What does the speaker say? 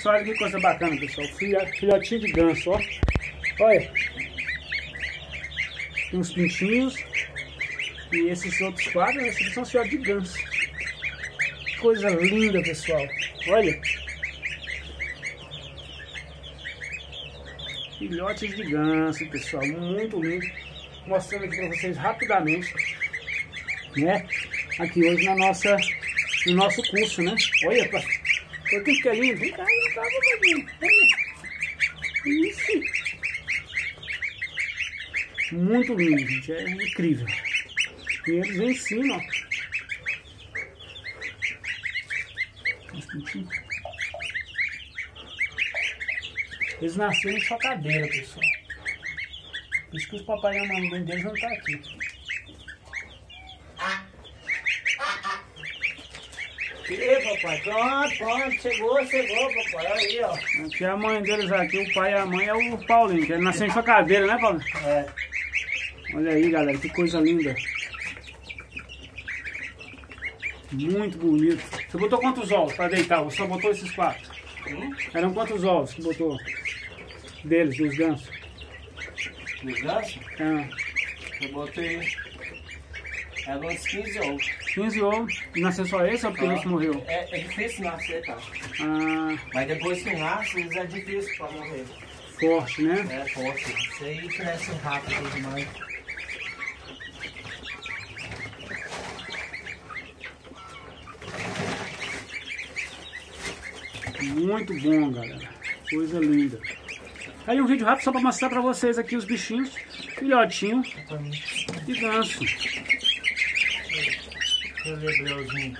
Pessoal, olha que coisa bacana, pessoal. Filhotinho de ganso, ó. Olha. Tem uns pintinhos. E esses outros quadros, esses aqui são filhotes de ganso. Coisa linda, pessoal. Olha. Filhotes de ganso, pessoal. Muito lindo. Mostrando aqui para vocês rapidamente. Né? Aqui hoje na nossa, no nosso curso, né? Olha, Olha que é lindo. Vem cá, vem cá, vem Olha. Isso. Muito lindo, gente. É incrível. E eles vêm em cima, ó. Eles nasceram em chocadeira, pessoal. Por isso que os papai e a mamãe deles não estão tá aqui. Papai. Pronto, pronto. Chegou, chegou, papai. Aí, ó. Aqui é a mãe deles aqui, o pai e a mãe é o Paulinho, que ele nasceu em chocadeira, né, Paulinho? É. Olha aí, galera, que coisa linda. Muito bonito. Você botou quantos ovos para deitar? Você só botou esses quatro? Hum? Eram quantos ovos que botou? Deles, dos gansos? Dos gansos? É. Eu botei eram uns 15 ovos. 15 ovos? E nasceu só esse ou porque ah, esse morreu? É, é difícil nascer, tá? Ah. Mas depois que nasce, eles é difícil pra morrer. Forte, né? É, forte. Isso aí cresce rápido demais. Muito bom, galera. Coisa linda. Aí um vídeo rápido só para mostrar para vocês aqui os bichinhos. Filhotinho de ganso. 特别不要紧